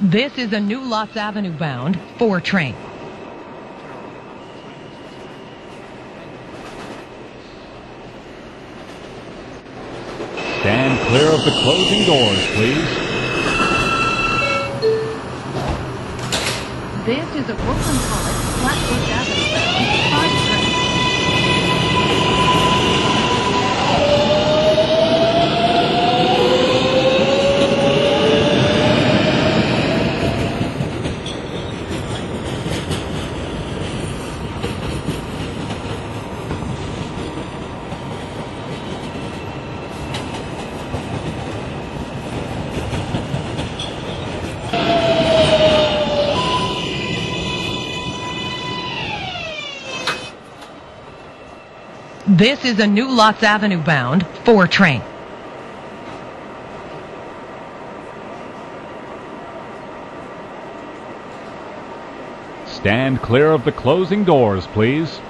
This is a New Lots Avenue bound 4 train. Stand clear of the closing doors, please. This is a Brooklyn College Flatbush Avenue bound 5 train. This is a New Lots Avenue bound 4 train. Stand clear of the closing doors, please.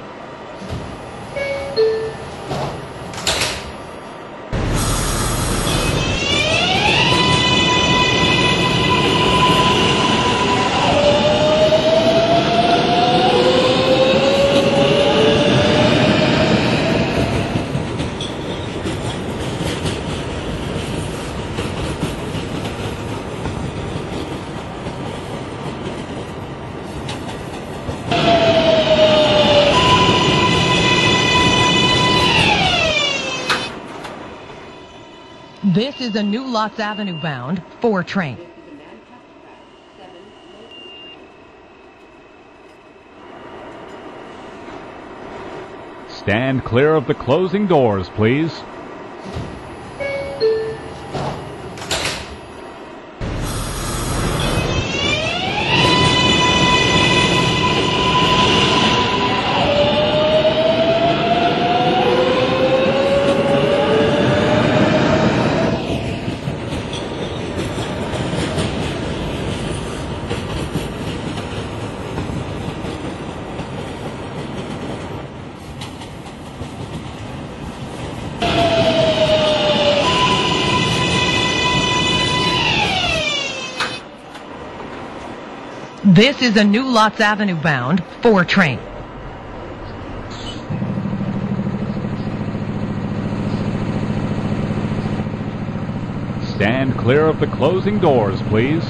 This is a New Lots Avenue bound 4 train. Stand clear of the closing doors, please. This is a New Lots Avenue bound 4 train. Stand clear of the closing doors, please.